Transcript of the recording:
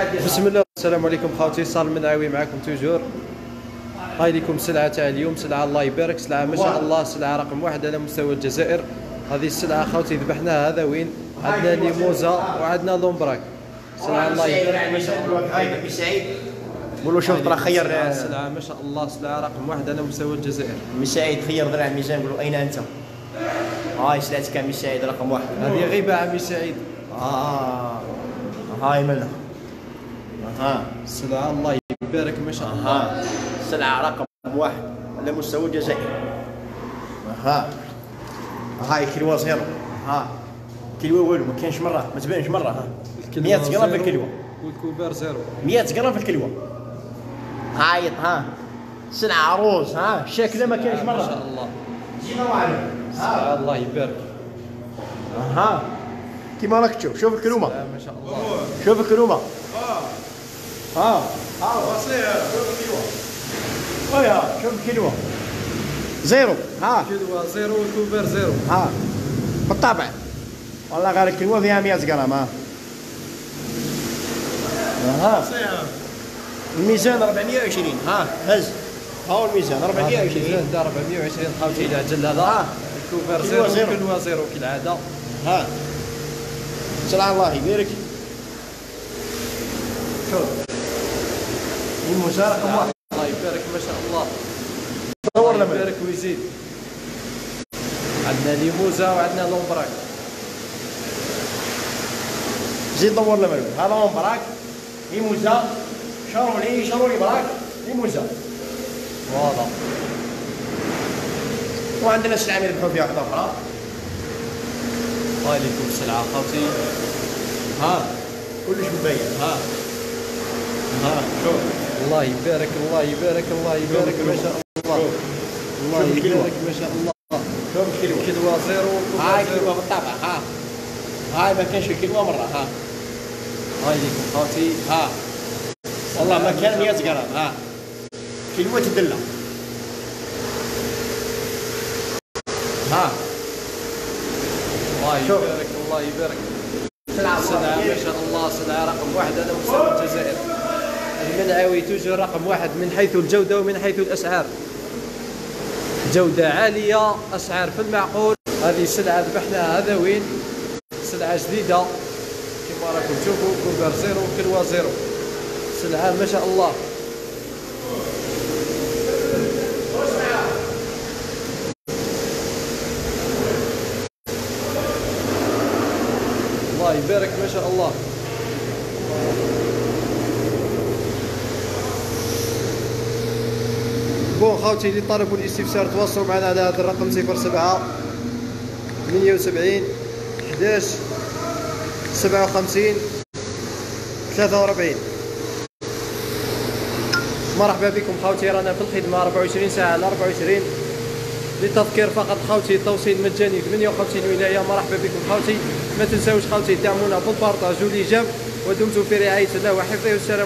بسم الله السلام عليكم خوتي صال المنعوي معكم toujours. هاي لكم سلعة تاع اليوم سلعة الله يبارك سلعة ما شاء الله سلعة رقم واحد على مستوى الجزائر. هذه السلعة خوتي ذبحناها هذا وين؟ عندنا Limousin وعندنا l'Aubrac. سلعة الله يبارك. ما شاء الله. سعيد. قولوا شوف ترى خير. سلعة, سلعة ما شاء الله سلعة رقم واحد على مستوى الجزائر. عمي سعيد خير ذراع ميزان قولوا أين أنت؟ هاي سلعتك عمي سعيد رقم واحد. هذه غيبة عمي سعيد. آه هاي منها. ها. سلعة الله يبارك ما شاء الله. ها. سلعة رقم واحد. على مستوى الجزائر ها. هاي كيلو زيرو ها. كيلو والو ما كاينش مرة. ما تبانش مرة ها. 100 غرام في الكيلو والكوبر زيرو. 100 غرام في الكيلو هاي ها. سلعة روز ها. شكلها ما كاينش ما مره شاء الله. جينا معنا سلعة الله يبارك. ها. كيما راك تشوف. شوف الكلومه ما شاء الله. شوف الكلومه ها ها شوف الكلومه ويا شوف الكلومه زيرو. ها. كيلو زيرو والكوبر زيرو. ها. بالطبع. والله غير الكلوه فيها 100 غرام ها. ها الميزان 420 ها. هز. ها هو الميزان 420 الميزان دا 420 خاوتي إلى عجل هذا كيلو زيرو. كيلو زيرو كالعادة. ها. سلام الله يبارك. شوف. الميزان رقم واحد الله يبارك ما شاء الله. الله لما يبارك ويزيد. عندنا ليموزا وعندنا لومبراك. زيد دور لما هذا هو براك Limousin Charolais Charolais Aubrac. Limousin واضح. وعندنا سلعه يذبحوا فيها واحدة أخرى. هاي لكم السلعه خاوتي ها. كلش مبين. ها. الله يبارك الله يبارك الله يبارك ما شاء الله. الله. يبارك ما شاء الله. شوف الكلوة كلوة zéro هاي كلوة بالطبع ها. هاي ما كانش كيلو مرة ها. هاي لكم خاوتي ها. والله ما كان 100 غرام ها. كيلو تدلة. ها. الله. يبارك الله يبارك. سلعة ما شاء الله سلعة رقم واحد. على مستوى الجزائر. المنعوي توجه رقم واحد من حيث الجودة ومن حيث الأسعار. جودة عالية أسعار في المعقول. هذه السلعة ذبحناها هذا وين؟ سلعة جديدة. كما راكم تشوفوا كوبر zéro كلوة zéro. سلعة ما شاء الله. الله يبارك ما شاء الله. بون خاوتي اللي طلبوا الاستفسار تواصلوا معنا على هذا الرقم 07 78 11 57 43 مرحبا بكم خاوتي رانا في الخدمة 24 ساعة على 24 للتذكير فقط خاوتي توصيل مجاني 58 ولاية. مرحبا بكم خاوتي. ما تنساوش خاوتي دعمونا بالبارطاج والإيجاب. ودمتم في رعاية الله وحفظه والسلام